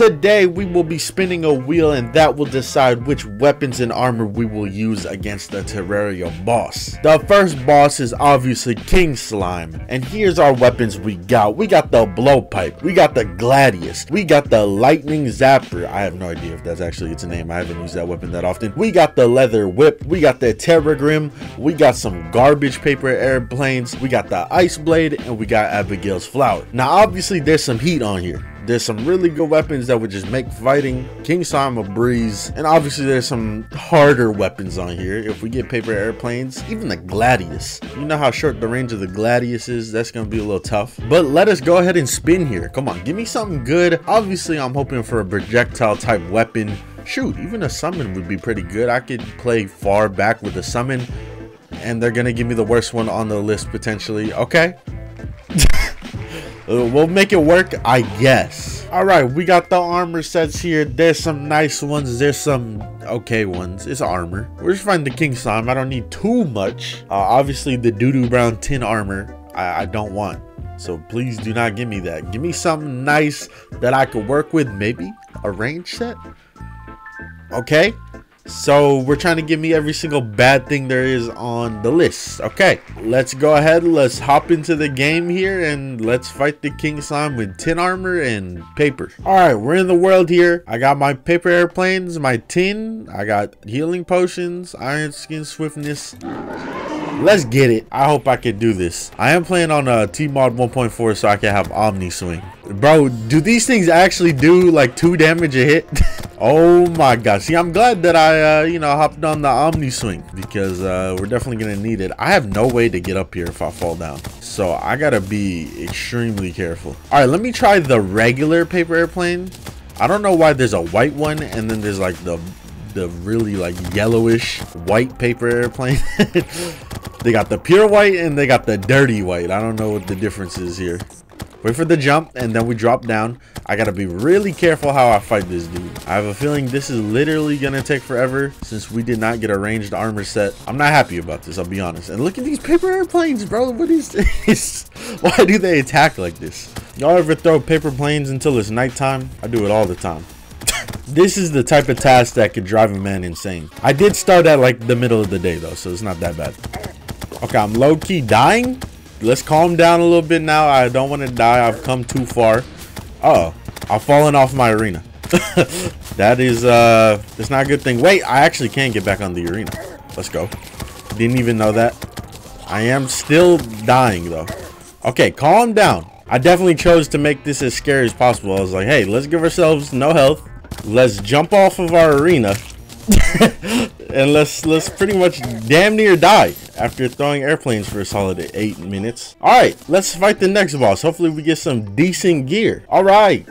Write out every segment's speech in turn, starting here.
Today we will be spinning a wheel and that will decide which weapons and armor we will use against the Terraria boss. The first boss is obviously King Slime. And here's our weapons we got. We got the Blowpipe. We got the Gladius. We got the Lightning Zapper. I have no idea if that's actually its name. I haven't used that weapon that often. We got the Leather Whip. We got the Terragrim. We got some garbage paper airplanes. We got the Ice Blade. And we got Abigail's Flower. Now obviously there's some heat on here there's some really good weapons that would just make fighting King Slime a breeze. And obviously there's some harder weapons on here. If we get paper airplanes, even the Gladius. You know how short the range of the Gladius is? That's going to be a little tough. But let us go ahead and spin here. Come on, give me something good. Obviously I'm hoping for a projectile type weapon. Shoot, even a summon would be pretty good. I could play far back with a summon. And they're to give me the worst one on the list potentially. Okay. Uh, we'll make it work, I guess. All right, we got the armor sets here. There's some nice ones. There's some okay ones. It's armor. We're just finding the King Slime. I don't need too much. Uh, obviously, the doo-doo brown tin armor, I, I don't want. So please do not give me that. Give me something nice that I could work with. Maybe a range set. Okay. So we're trying to give me every single bad thing there is on the list. Okay, let's go ahead. Let's hop into the game here and let's fight the King Slime with tin armor and paper. All right, we're in the world here. I got my paper airplanes, my tin. I got healing potions, iron skin swiftness. Let's get it. I hope I can do this. I am playing on a T-Mod 1.4 so I can have Omni Swing. Bro, do these things actually do like two damage a hit? oh my god. See, I'm glad that I, uh, you know, hopped on the Omni Swing because uh, we're definitely going to need it. I have no way to get up here if I fall down. So I got to be extremely careful. All right, let me try the regular paper airplane. I don't know why there's a white one and then there's like the the really like yellowish white paper airplane They got the pure white and they got the dirty white. I don't know what the difference is here. Wait for the jump and then we drop down. I gotta be really careful how I fight this dude. I have a feeling this is literally gonna take forever since we did not get a ranged armor set. I'm not happy about this, I'll be honest. And look at these paper airplanes, bro. What is this? Why do they attack like this? Y'all ever throw paper planes until it's nighttime? I do it all the time. this is the type of task that could drive a man insane. I did start at like the middle of the day though, so it's not that bad. Okay, I'm low-key dying. Let's calm down a little bit now. I don't want to die. I've come too far. Oh, I've fallen off my arena. that is, uh, it's not a good thing. Wait, I actually can get back on the arena. Let's go. Didn't even know that. I am still dying, though. Okay, calm down. I definitely chose to make this as scary as possible. I was like, hey, let's give ourselves no health. Let's jump off of our arena. and let's let's pretty much damn near die after throwing airplanes for a solid eight minutes. All right, let's fight the next boss. Hopefully we get some decent gear. All right,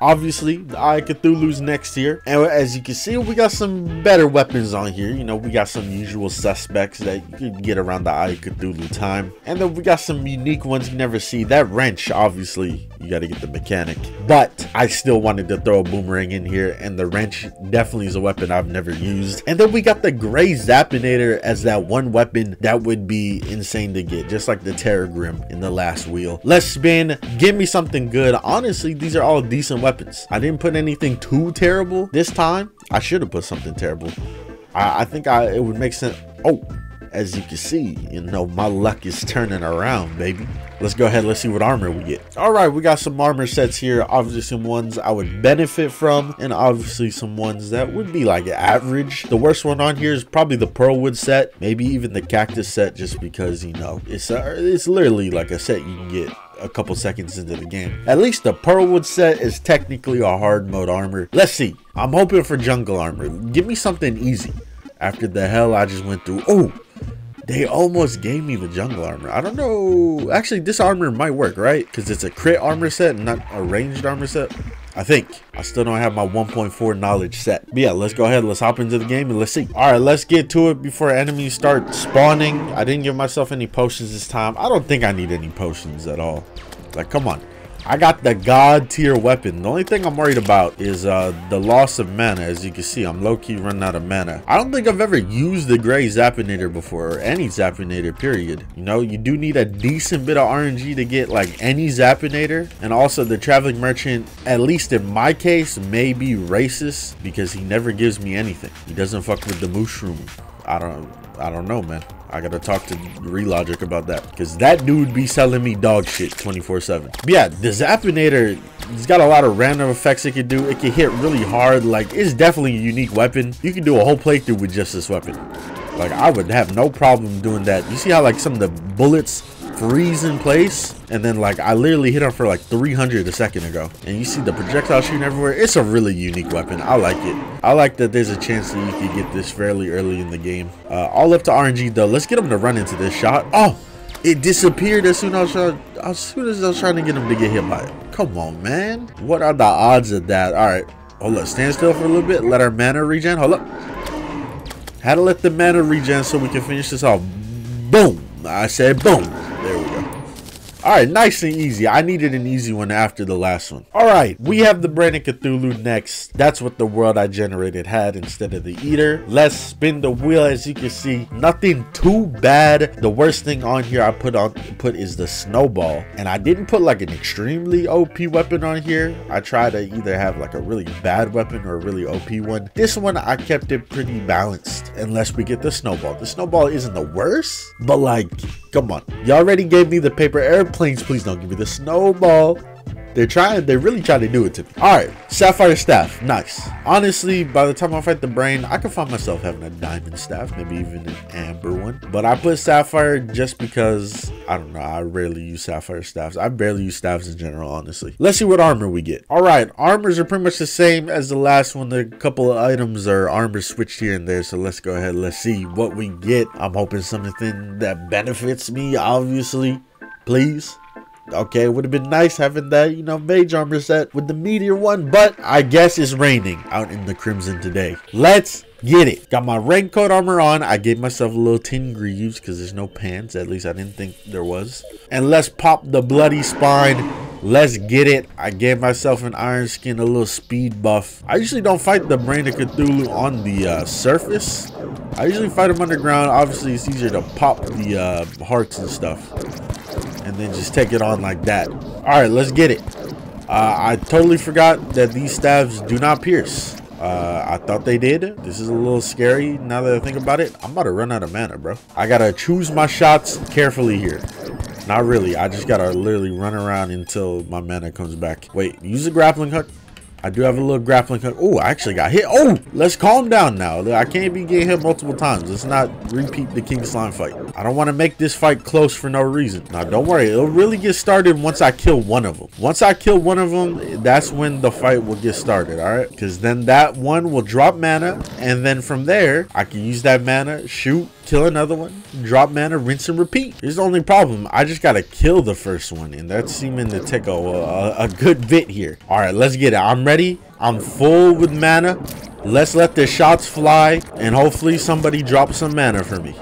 Obviously, the Eye of Cthulhu's next here. And as you can see, we got some better weapons on here. You know, we got some usual suspects that you can get around the Eye of Cthulhu time. And then we got some unique ones you never see. That wrench, obviously, you got to get the mechanic. But I still wanted to throw a boomerang in here. And the wrench definitely is a weapon I've never used. And then we got the Gray Zapinator as that one weapon that would be insane to get. Just like the Terragrim in the last wheel. Let's spin. Give me something good. Honestly, these are all decent weapons. I didn't put anything too terrible this time. I should have put something terrible. I, I think I it would make sense. Oh, as you can see, you know, my luck is turning around, baby. Let's go ahead. Let's see what armor we get. All right, we got some armor sets here. Obviously, some ones I would benefit from, and obviously some ones that would be like average. The worst one on here is probably the Pearlwood set, maybe even the Cactus set, just because, you know, it's, uh, it's literally like a set you can get a couple seconds into the game. At least the Pearlwood set is technically a hard mode armor. Let's see. I'm hoping for jungle armor. Give me something easy. After the hell I just went through. Oh, they almost gave me the jungle armor. I don't know. Actually, this armor might work, right? Because it's a crit armor set, not a ranged armor set. I think. I still don't have my 1.4 knowledge set. But yeah, let's go ahead. Let's hop into the game and let's see. All right, let's get to it before enemies start spawning. I didn't give myself any potions this time. I don't think I need any potions at all. Like, come on. I got the god tier weapon. The only thing I'm worried about is uh, the loss of mana. As you can see, I'm low-key running out of mana. I don't think I've ever used the gray Zapinator before, or any Zapinator, period. You know, you do need a decent bit of RNG to get like any Zapinator. And also the Traveling Merchant, at least in my case, may be racist because he never gives me anything. He doesn't fuck with the mushroom. I don't I don't know, man. I gotta talk to Re-Logic about that because that dude be selling me dog shit 24 7. yeah, the Zapinator, it's got a lot of random effects it can do. It can hit really hard. Like, it's definitely a unique weapon. You can do a whole playthrough with just this weapon. Like, I would have no problem doing that. You see how, like, some of the bullets freeze in place and then like I literally hit him for like 300 a second ago. And you see the projectile shooting everywhere? It's a really unique weapon. I like it. I like that there's a chance that you could get this fairly early in the game. Uh, all up to RNG though. Let's get him to run into this shot. Oh! It disappeared as soon as I was, as soon as I was trying to get him to get hit by it. Come on man. What are the odds of that? All right. Hold up. Stand still for a little bit. Let our mana regen. Hold up. Had to let the mana regen so we can finish this off. Boom. I said boom all right, nice and easy. I needed an easy one after the last one. All right, we have the Brain of Cthulhu next. That's what the world I generated had instead of the Eater. Let's spin the wheel. As you can see, nothing too bad. The worst thing on here I put on put is the Snowball. And I didn't put like an extremely OP weapon on here. I try to either have like a really bad weapon or a really OP one. This one, I kept it pretty balanced unless we get the Snowball. The Snowball isn't the worst, but like, come on. You already gave me the paper airplane planes, please don't give me the snowball. They're trying, they're really trying to do it to me. All right, Sapphire Staff, nice. Honestly, by the time I fight the brain, I can find myself having a diamond staff, maybe even an amber one. But I put Sapphire just because, I don't know, I rarely use Sapphire staffs. I barely use staffs in general, honestly. Let's see what armor we get. All right, armors are pretty much the same as the last one. The couple of items are armor switched here and there. So let's go ahead, let's see what we get. I'm hoping something that benefits me, obviously please. Okay, it would have been nice having that, you know, mage armor set with the meteor one, but I guess it's raining out in the Crimson today. Let's get it. Got my raincoat armor on. I gave myself a little tin greaves because there's no pants. At least I didn't think there was. And let's pop the bloody spine. Let's get it. I gave myself an iron skin, a little speed buff. I usually don't fight the Brain of Cthulhu on the uh, surface. I usually fight them underground. Obviously, it's easier to pop the uh, hearts and stuff and then just take it on like that. All right, let's get it. Uh, I totally forgot that these staves do not pierce. Uh, I thought they did. This is a little scary now that I think about it. I'm about to run out of mana, bro. I gotta choose my shots carefully here. Not really. I just gotta literally run around until my mana comes back. Wait, use a grappling hook. I do have a little grappling hook. Oh, I actually got hit. Oh, let's calm down now. I can't be getting hit multiple times. Let's not repeat the King Slime fight. I don't want to make this fight close for no reason. Now, don't worry. It'll really get started once I kill one of them. Once I kill one of them, that's when the fight will get started, all right? Because then that one will drop mana, and then from there, I can use that mana, shoot, kill another one, drop mana, rinse and repeat. Here's the only problem. I just gotta kill the first one, and that's seeming to take a, a, a good bit here. All right, let's get it. I'm ready. I'm full with mana. Let's let the shots fly, and hopefully somebody drops some mana for me.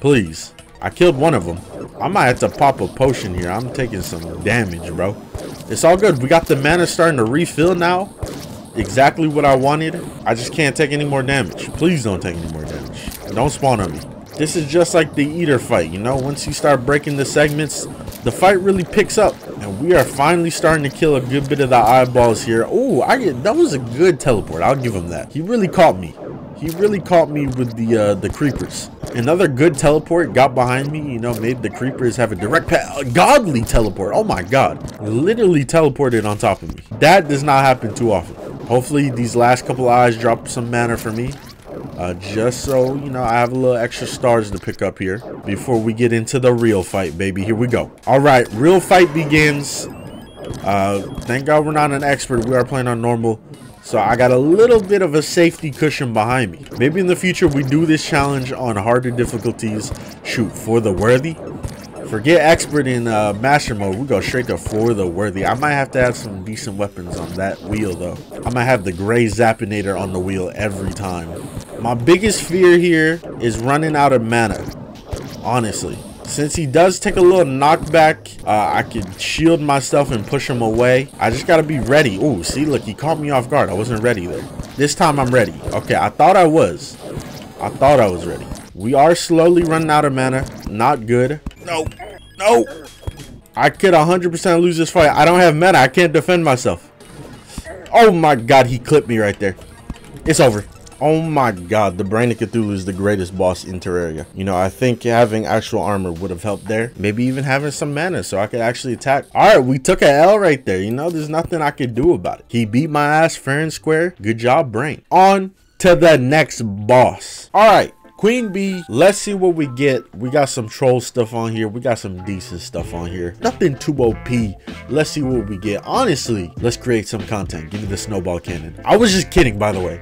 Please. I killed one of them. I might have to pop a potion here. I'm taking some damage, bro. It's all good. We got the mana starting to refill now. Exactly what I wanted. I just can't take any more damage. Please don't take any more damage. Don't spawn on me. This is just like the eater fight, you know? Once you start breaking the segments, the fight really picks up. We are finally starting to kill a good bit of the eyeballs here. Oh, I get that was a good teleport. I'll give him that. He really caught me. He really caught me with the uh, the creepers. Another good teleport got behind me, you know, made the creepers have a direct path. Godly teleport. Oh my god. Literally teleported on top of me. That does not happen too often. Hopefully these last couple eyes drop some mana for me. Uh, just so, you know, I have a little extra stars to pick up here before we get into the real fight, baby. Here we go. All right, real fight begins. Uh, thank God we're not an expert. We are playing on normal. So I got a little bit of a safety cushion behind me. Maybe in the future we do this challenge on harder difficulties. Shoot, for the worthy. Forget expert in uh, master mode. We go straight to for the worthy. I might have to have some decent weapons on that wheel though. I might have the gray Zapinator on the wheel every time. My biggest fear here is running out of mana. Honestly. Since he does take a little knockback, uh, I can shield myself and push him away. I just gotta be ready. Oh, see, look, he caught me off guard. I wasn't ready there. This time I'm ready. Okay, I thought I was. I thought I was ready. We are slowly running out of mana. Not good. No, no. I could 100% lose this fight. I don't have mana. I can't defend myself. Oh my god, he clipped me right there. It's over. Oh my god, the Brain of Cthulhu is the greatest boss in Terraria. You know, I think having actual armor would have helped there. Maybe even having some mana so I could actually attack. Alright, we took a L right there. You know, there's nothing I could do about it. He beat my ass fair and square. Good job, Brain. On to the next boss. Alright, Queen Bee, let's see what we get. We got some troll stuff on here. We got some decent stuff on here. Nothing too OP. Let's see what we get. Honestly, let's create some content. Give me the snowball cannon. I was just kidding, by the way.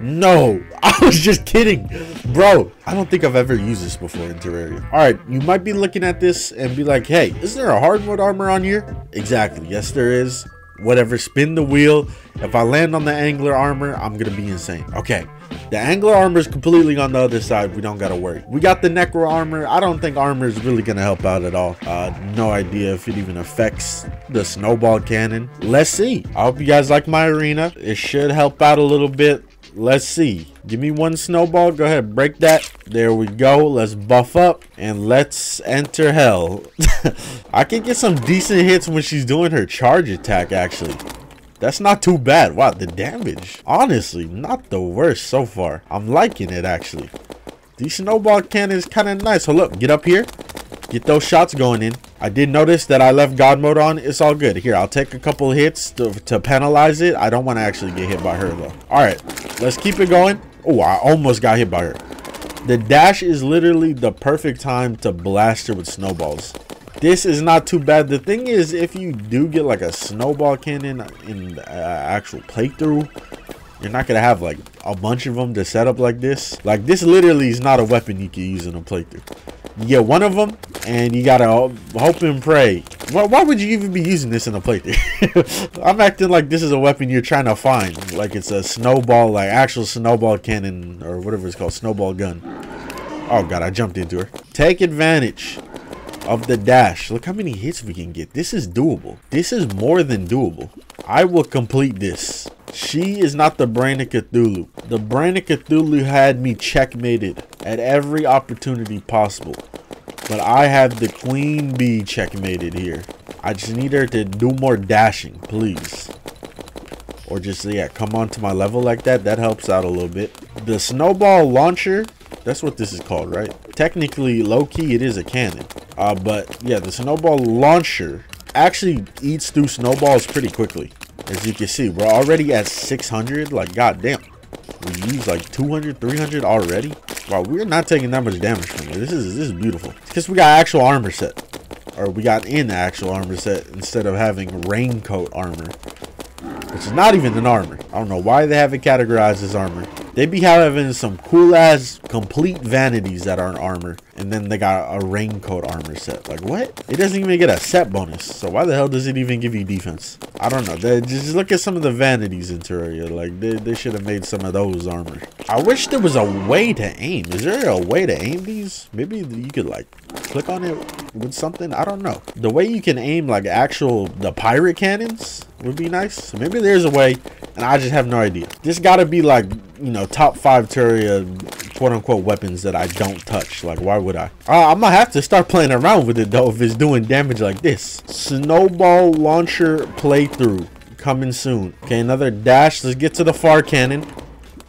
No, I was just kidding. Bro, I don't think I've ever used this before in Terraria. All right, you might be looking at this and be like, hey, is there a hard mode armor on here? Exactly, yes there is. Whatever, spin the wheel. If I land on the angler armor, I'm gonna be insane. Okay, the angler armor is completely on the other side. We don't gotta worry. We got the necro armor. I don't think armor is really gonna help out at all. Uh, no idea if it even affects the snowball cannon. Let's see. I hope you guys like my arena. It should help out a little bit. Let's see. Give me one snowball. Go ahead. Break that. There we go. Let's buff up. And let's enter hell. I can get some decent hits when she's doing her charge attack, actually. That's not too bad. Wow, the damage. Honestly, not the worst so far. I'm liking it, actually. These snowball cannons kind of nice. Hold up. Get up here. Get those shots going in. I did notice that I left God mode on. It's all good. Here, I'll take a couple hits to, to penalize it. I don't want to actually get hit by her, though. All right, let's keep it going. Oh, I almost got hit by her. The dash is literally the perfect time to blast her with snowballs. This is not too bad. The thing is, if you do get like a snowball cannon in the uh, actual playthrough, you're not gonna have like a bunch of them to set up like this. Like this literally is not a weapon you can use in a playthrough. You get one of them, and you gotta hope and pray. Why, why would you even be using this in a playthrough? I'm acting like this is a weapon you're trying to find, like it's a snowball, like actual snowball cannon or whatever it's called, snowball gun. Oh god, I jumped into her. Take advantage of the dash. Look how many hits we can get. This is doable. This is more than doable. I will complete this. She is not the brain of Cthulhu. The brain of Cthulhu had me checkmated at every opportunity possible. But I have the queen bee checkmated here. I just need her to do more dashing, please. Or just, yeah, come on to my level like that. That helps out a little bit. The snowball launcher, that's what this is called, right? Technically, low-key, it is a cannon. Uh, but, yeah, the snowball launcher actually eats through snowballs pretty quickly. As you can see, we're already at 600. Like, goddamn. We used like 200, 300 already. Wow, we're not taking that much damage from. This is this is beautiful. Because we got actual armor set. Or we got in actual armor set instead of having raincoat armor. Which is not even an armor. I don't know why they have it categorized as armor. They be having some cool ass complete vanities that aren't armor. And then they got a raincoat armor set. Like what? It doesn't even get a set bonus. So why the hell does it even give you defense? I don't know. They, just look at some of the vanities in Terraria. Like they, they should have made some of those armor. I wish there was a way to aim. Is there a way to aim these? Maybe you could like click on it with something. I don't know. The way you can aim like actual the pirate cannons would be nice. So maybe there's a way and I just have no idea. This got to be like, you know, top five Terraria quote unquote weapons that I don't touch. Like, why would I? Uh, I'm gonna have to start playing around with it though if it's doing damage like this. Snowball launcher playthrough coming soon. Okay, another dash. Let's get to the far cannon.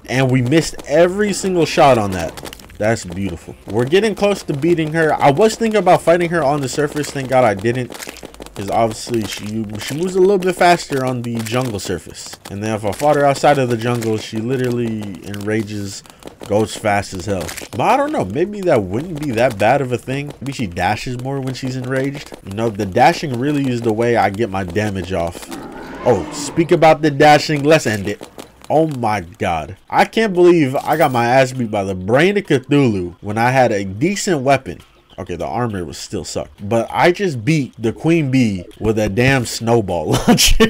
And we missed every single shot on that. That's beautiful. We're getting close to beating her. I was thinking about fighting her on the surface. Thank God I didn't. Because obviously she, she moves a little bit faster on the jungle surface. And then if I fought her outside of the jungle, she literally enrages, goes fast as hell. But I don't know, maybe that wouldn't be that bad of a thing. Maybe she dashes more when she's enraged. You know, the dashing really is the way I get my damage off. Oh, speak about the dashing, let's end it. Oh my god. I can't believe I got my ass beat by the brain of Cthulhu when I had a decent weapon. Okay, the armor was still sucked. But I just beat the queen bee with a damn snowball launcher.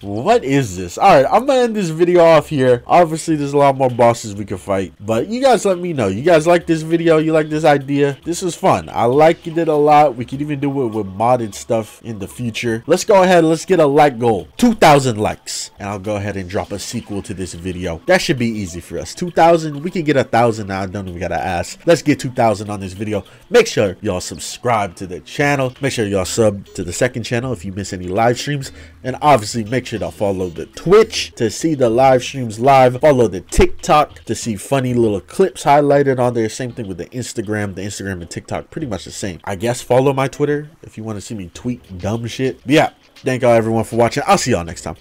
What is this? Alright, I'm gonna end this video off here. Obviously, there's a lot more bosses we can fight. But you guys let me know. You guys like this video? You like this idea? This is fun. I liked it a lot. We could even do it with modded stuff in the future. Let's go ahead. Let's get a like goal. 2,000 likes. And I'll go ahead and drop a sequel to this video. That should be easy for us. 2,000. We can get a 1,000 now. I don't even gotta ask. Let's get 2,000 on this video. Make sure y'all subscribe to the channel. Make sure y'all sub to the second channel if you miss any live streams. And obviously, make sure to follow the Twitch to see the live streams live. Follow the TikTok to see funny little clips highlighted on there. Same thing with the Instagram. The Instagram and TikTok, pretty much the same. I guess follow my Twitter if you want to see me tweet dumb shit. But yeah, thank y'all everyone for watching. I'll see y'all next time.